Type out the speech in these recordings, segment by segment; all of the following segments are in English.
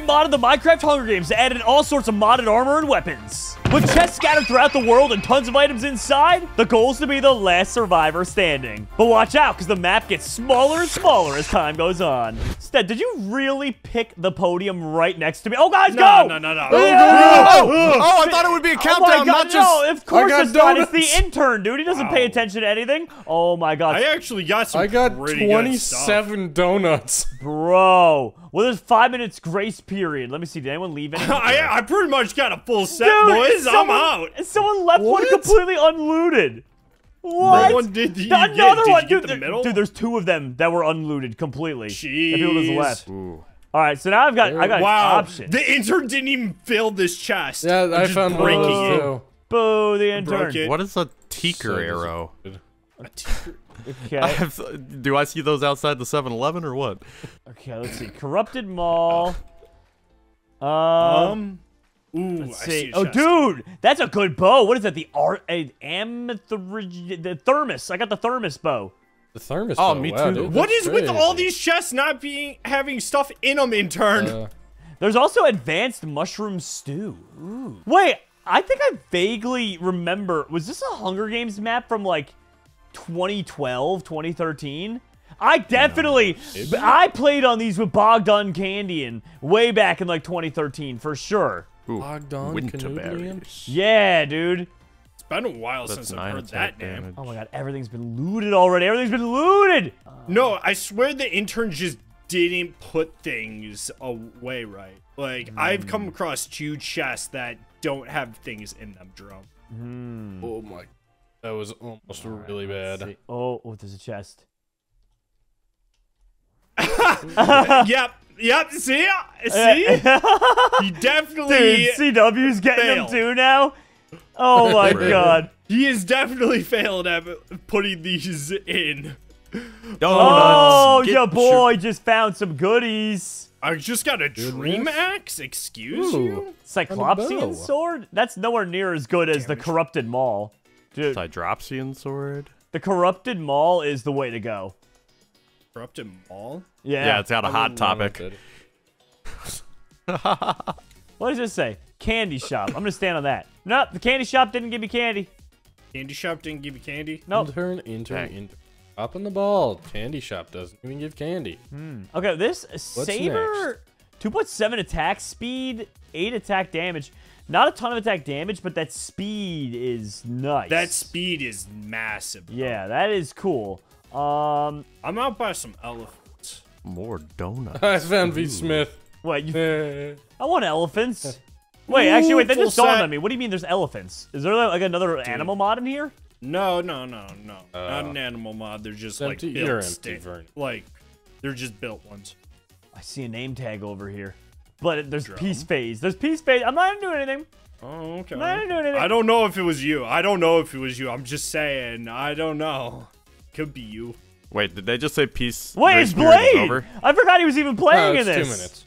we modded the Minecraft Hunger Games to add in all sorts of modded armor and weapons. With chests scattered throughout the world and tons of items inside, the goal is to be the last survivor standing. But watch out, because the map gets smaller and smaller as time goes on. Stead, did you really pick the podium right next to me? Oh, guys, No, go! no, no, no. Oh oh, oh, oh, oh, I thought it would be a Oh my countdown, god, not no, just. of course it's not. It's the intern, dude. He doesn't pay attention to anything. Oh my god. I actually got some I got pretty good stuff. 27 donuts. Bro. Well, there's five minutes grace period. Let me see. Did anyone leave any? I, I pretty much got a full set, Dude, boys. Someone, I'm out. Someone left one completely unlooted. What? one did you Th- get? Another Did you one, get dude. the there- middle? Dude, there's two of them that were unlooted completely. Jeez. The people just left. All right, so now I've got I got Wow. options. The intern didn't even fill this chest. Yeah, I'm I just found one breaking of it. too. Boo, the intern. What is a teaker So arrow? disappointed. Okay. I have- do I see those outside the 7-Eleven or what? Okay, let's see. Corrupted mall. Um, Um. Ooh, let's I see. see. Oh, chest. dude, that's a good bow. What is that? The art, a amethyst, the thermos. I got the thermos bow. The thermos. Oh, though, me wow, too. dude, What that's is with all these chests not being having stuff in them, intern? Uh, There's also advanced mushroom stew. Ooh. Wait, I think I vaguely remember. Was this a Hunger Games map from like 2012, 2013? I definitely, I played on these with BajanCanadian way back in like 2013 for sure. Ooh, Bajan winter Canadian? Yeah, dude. It's been a while That's since I've heard attack that name. Oh my god, everything's been looted already. Everything's been looted. No, I swear the intern just didn't put things away right. Like I've come Hmm. across two chests that don't have things in them, Jerome. Oh my. That was almost really bad. see. Oh, oh, there's a chest. yep, yep. See, see, he definitely, Dude, CW's getting failed. them too now. Oh my god. he has definitely failed at putting these in. Oh, Get your your- boy just found some goodies. I just got a dream Goodness. axe. Excuse Ooh. you. Cyclopsian sword? That's nowhere near as good as the Damage. corrupted maul. Dude, Hydropsian sword. the corrupted maul is the way to go. Corrupted mall. Yeah. Yeah, it's got a hot topic. what does this say? Candy shop. I'm gonna stand on that. Nope, the candy shop didn't give me candy. Candy shop didn't give you candy. Nope. Intern, intern, Dang. intern. Up in the ball. Candy shop doesn't even give candy. Hmm. Okay, this saber 2.7 attack speed, 8 attack damage. Not a ton of attack damage, but that speed is nice. That speed is massive. bro. Yeah, that is cool. Um, I'm out by some elephants. More donuts. I found V. Smith. what you? I want elephants. Wait, actually, wait. That full just dawned set. on me. What do you mean? There's elephants? Is there like another animal mod in here? No, no, no, no. Not Uh, an animal mod. They're just it's like empty- built you're empty, Vern. Like they're just built ones. I see a name tag over here, but there's Drum. peace phase. There's peace phase. I'm not gonna anything. Oh, okay. I'm not gonna do anything. I don't know if it was you. I don't know if it was you. I'm just saying. I don't know. Could be you. Wait, did they just say peace? Wait, it's period is Blade. over? I forgot he was even No, playing it's in two this. minutes.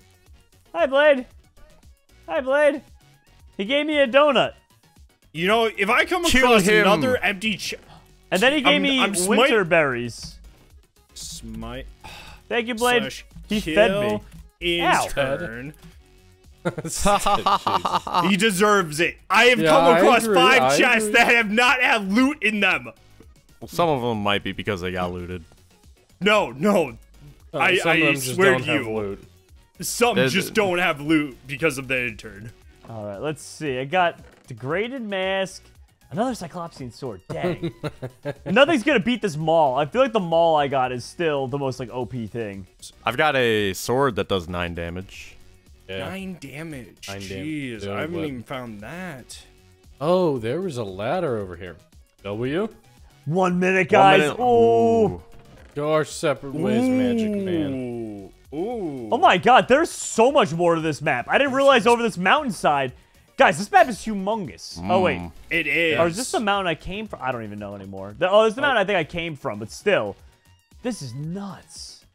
Hi, Blade. Hi, Blade. He gave me a donut, You know, if I come Kill across him. another empty ch- and then he gave I'm- me I'm smite- winter berries. smite Thank you, Blade. slash he kill fed me. in Ow. turn. Jesus. He deserves it. I have Yeah, come across five I chests agree. that have not had loot in them. Well, some of them might be because they got looted. No, no. Uh, I- some of I just swear don't to have you. loot. Some There's- just don't have loot because of the intern. All right, let's see. I got degraded mask, another Cyclopsian sword. Dang. Nothing's gonna beat this maul. I feel like the maul I got is still the most like OP thing. I've got a sword that does 9 damage. Yeah. Nine damage. Nine Jeez, Yeah, I haven't what? even found that. Oh, there was a ladder over here. W? One minute, One guys. minute- Oh. Ooh. Go our separate ways, Magic Man. Ooh. Ooh. Oh my god, there's so much more to this map. I didn't realize over this mountainside. Guys, this map is humongous. Oh wait. Mm. It is. Or is this the mountain I came from? I don't even know anymore. The- oh, this is the mountain I think I came from, but still. This is nuts.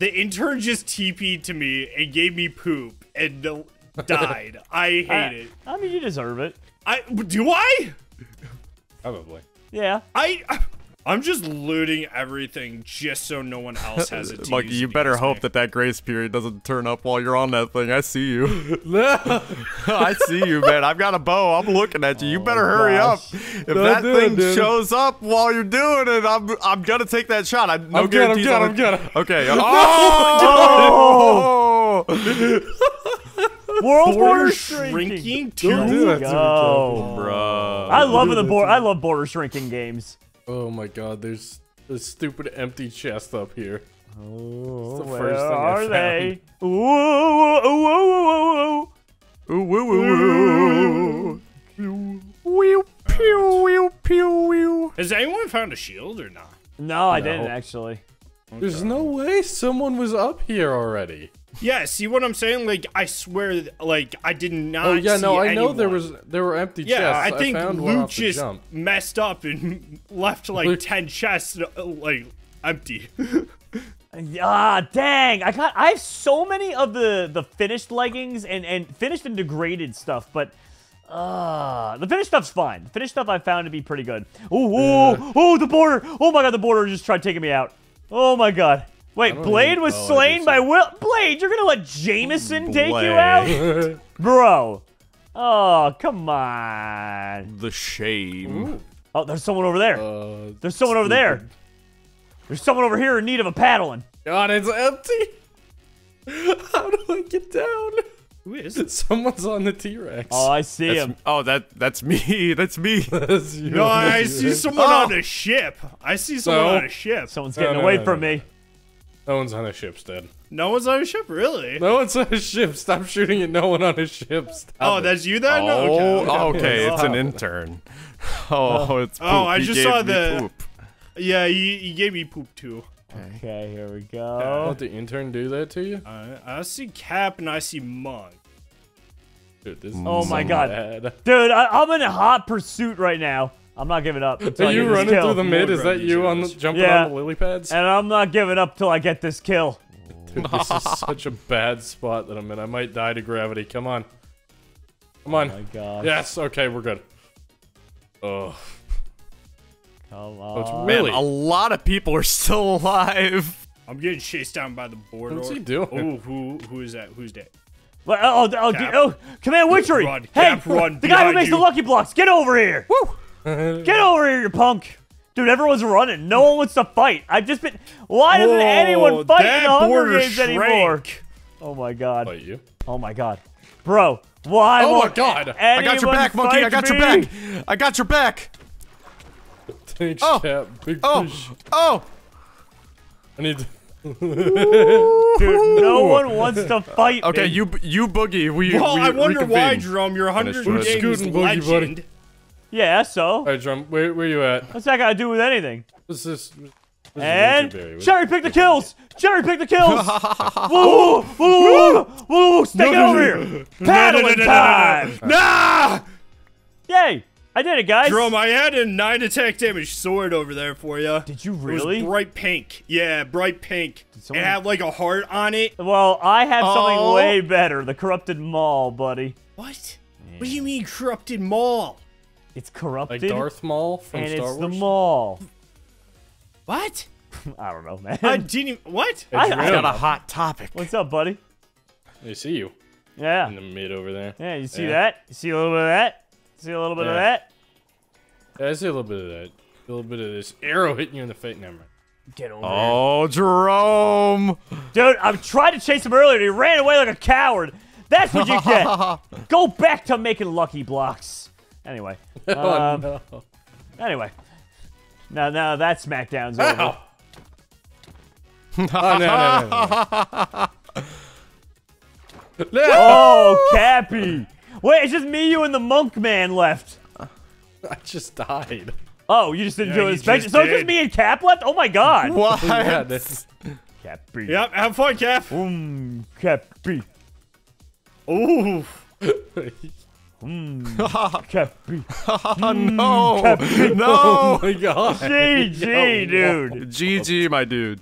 The intern just TP'd to me and gave me poop and died. I hate I, it. I mean, you deserve it. I do I? Probably. Yeah. I I'm just looting everything just so no one else has it. to Monkey, you better hope me. that that grace period doesn't turn up while you're on that thing. I see you. I see you, man. I've got a bow. I'm looking at you. You oh, better hurry gosh. up. If Don't that do it, thing shows up while you're doing it, I'm I'm gonna take that shot. I no I'm good, I'm guarantees good, on I'm it. good. Okay. Oh! World border Border shrinking. shrinking Don't too. do that to me, Go. Bruh. I love do the that board. to I love border shrinking games. Oh my god, there's this stupid empty chest up here. Oh, the where first thing I are found. they? Ooh, ooh, ooh, ooh, ooh, ooh. Ooh, woo, woo, woo. Whew, pew, whew, pew, whew. Has anyone found a shield or not? No, I No. didn't actually. There's no way someone was up here already. Yeah, see what I'm saying? Like, I swear, like, I did not. Oh yeah, no, see I know there was there were empty Yeah, chests. I think found Luke off just jump. messed up and left like Luke- ten chests, uh, like empty. Ah, dang! I got. I have so many of the the finished leggings and and finished and degraded stuff, but. Uh, the finished stuff's fine. The finished stuff I found to be pretty good. Ooh, ooh, ooh, the border! Oh my god, the border just tried taking me out. Oh my god. Wait, Blade was oh, slain by. Will. Blade, you're gonna let Jameson take you out? Bro. Oh, come on. The shame. Oh, there's someone over there. Uh, There's someone over there. There's someone over here in need of a paddling. God, it's empty. How do I get down? Who is it? Someone's on the T-Rex. Oh, I see That's, him. oh, that that's me. That's me. That's you. No, I see someone Oh. on a ship. I see someone So? on a ship. Someone's No, getting no, away no, from no, me. No one's on a ship, Stead. No one's on a ship, really? No one's on a ship. Stop shooting at no one on a ship. Stop Oh, it. that's you then? Oh, okay. okay. okay. Oh, it's an oh. intern. Oh, oh, it's poop. Oh, I He just gave saw the- poop. Yeah, he, he gave me poop too. Okay, here we Don't go. the intern do that to you? I, I see Cap and I see Monk. Dude, this mm. Oh my so God. bad. Dude, I, I'm in a hot pursuit right now. I'm not giving up until Are I you get this running kill. through the mid? Is that you on the, grunges. jumping Yeah. on the lily pads? And I'm not giving up till I get this kill. Dude, this is such a bad spot that I'm in. I might die to gravity. Come on. Come on. Oh my god. yes, okay, we're good. Oh, Come it's on. really- Man, a lot of people are still alive. I'm getting chased down by the border. What's he doing? Oh, who who is that? Who's that? Well, oh, oh, Cap. oh, Command Witchery! Run, hey, Cap, run the guy who behind makes the lucky blocks, get over here! Woo! Get over here, you punk! Dude, everyone's running. No one wants to fight. I've just been. Why doesn't anyone fight in the Hunger border Games anymore? Oh my god. Fight you? Oh my god. Bro, why Oh my won't God. I got your back, monkey. I fight got your back. I got your back. Thanks, Oh. Cap. Big Oh, fish. oh. I need to... Dude, no one wants to fight Okay, me. you you boogie. We Well, we I wonder why, reconvene. Jerome. You're a hundred Finish with it. games Scooting boogie, buddy. Yeah, so? Alright, Drum, where, where you at? What's that got to do with anything? What's this? this is And cherry pick the kills. Cherry pick the kills. woo, woo, woo, woo, woo, stick it over here. Paddling time. Nah! Yay! I did it, guys. Jerome, I had a nine attack damage sword over there for you. Did you It really? was bright pink. Yeah, bright pink. someone- It had like a heart on it. Well, I have something Oh. way better. The corrupted mall, buddy. What? What do you mean corrupted mall? It's Like corrupted, Darth Maul from and Star it's Wars? the mall. What? I don't know, man. I didn't. even- What? I- It's I I got a hot topic. What's up, buddy? I see you Yeah. in the mid over there. Yeah, you see Yeah. that? You see a little bit of that? See a little bit of that? Yeah, I see a little bit of that. A little bit of this arrow hitting you in the face. Never mind. Get over oh, here. Oh, Jerome. Dude, I tried to chase him earlier and he ran away like a coward. That's what you get. Go back to making lucky blocks. Anyway. Oh, Um, no. Anyway. Now, now that SmackDown's over. Oh, no, no, no, no. Oh, Cappy. Wait, it's just me, you, and the monk man left. I just died. Oh, you just didn't Yeah, do you inspection. So it's just me and Cap left? Oh my god. What? Yeah, this, Cappy. Yep. Have fun, Cap. Mm, Cappy. Ooh. Hmm. Cappy. no. Cappy. No. oh my god. GG, dude. GG, my dude.